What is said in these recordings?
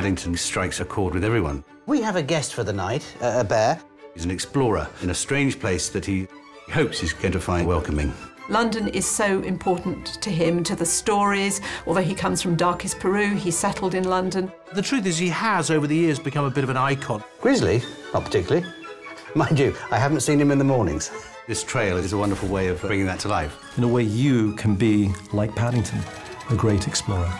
Paddington strikes a chord with everyone. We have a guest for the night, uh, a bear. He's an explorer in a strange place that he hopes he's going to find welcoming. London is so important to him, to the stories. Although he comes from darkest Peru, he settled in London. The truth is, he has, over the years, become a bit of an icon. Grizzly? Not particularly. Mind you, I haven't seen him in the mornings. This trail is a wonderful way of bringing that to life. In a way, you can be like Paddington, a great explorer.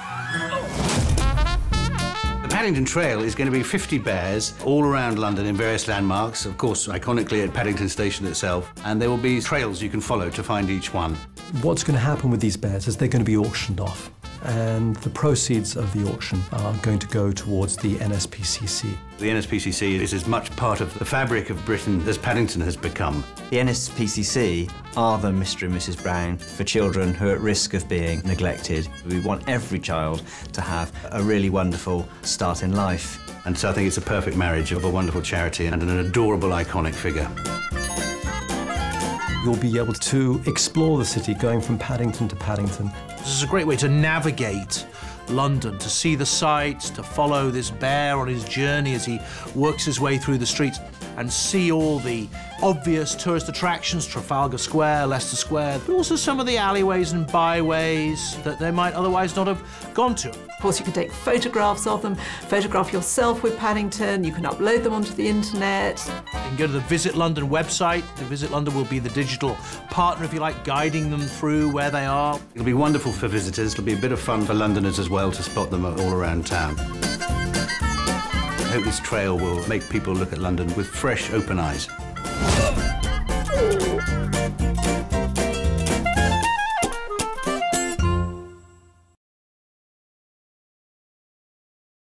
Paddington Trail is going to be 50 bears all around London in various landmarks, of course, iconically at Paddington Station itself, and there will be trails you can follow to find each one. What's going to happen with these bears is they're going to be auctioned off, and the proceeds of the auction are going to go towards the NSPCC. The NSPCC is as much part of the fabric of Britain as Paddington has become. The NSPCC are the Mr. and Mrs. Brown for children who are at risk of being neglected. We want every child to have a really wonderful start in life. And so I think it's a perfect marriage of a wonderful charity and an adorable, iconic figure. You'll be able to explore the city going from Paddington to Paddington. This is a great way to navigate London, to see the sights, to follow this bear on his journey as he works his way through the streets and see all the obvious tourist attractions, Trafalgar Square, Leicester Square, but also some of the alleyways and byways that they might otherwise not have gone to. Of course, you can take photographs of them, photograph yourself with Paddington, you can upload them onto the internet. You can go to the Visit London website. The Visit London will be the digital partner, if you like, guiding them through where they are. It'll be wonderful for visitors. It'll be a bit of fun for Londoners as well to spot them all around town. I hope this trail will make people look at London with fresh, open eyes.